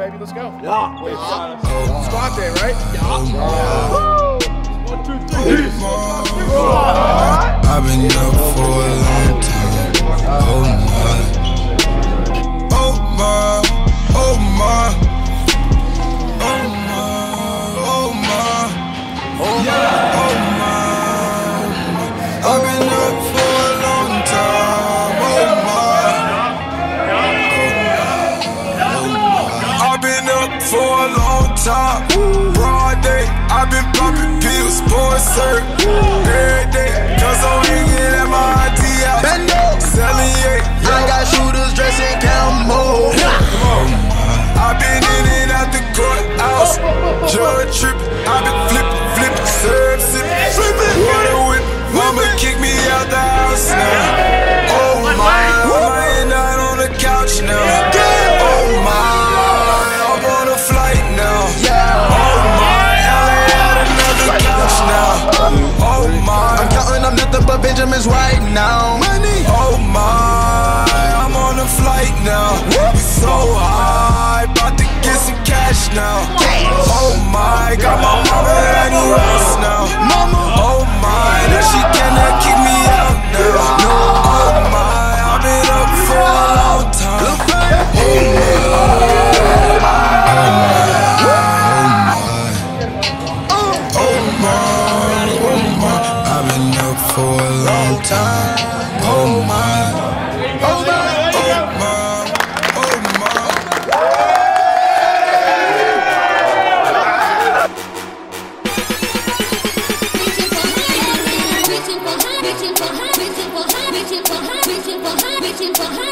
baby. Let's go. Yeah. Wait, Squat day, right? One, two, three. I've been up for a long time. Oh my. Oh my. Oh my. Oh my. Oh my. Oh my. Oh my. I've been up for pills,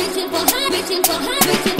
reaching for high, reaching for high, reaching.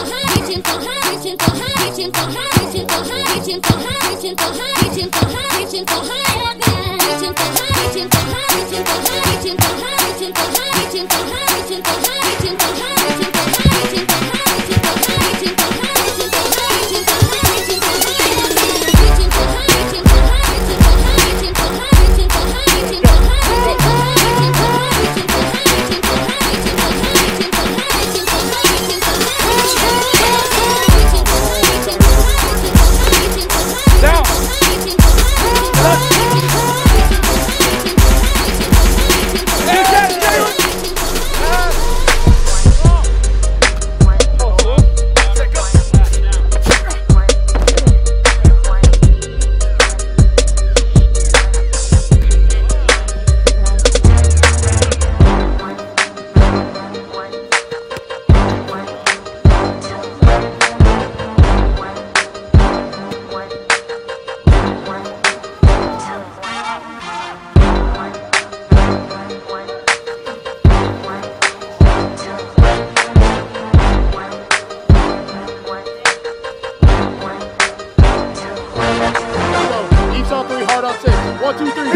Ephs on three, hard on six. One, two, three, four, five, six.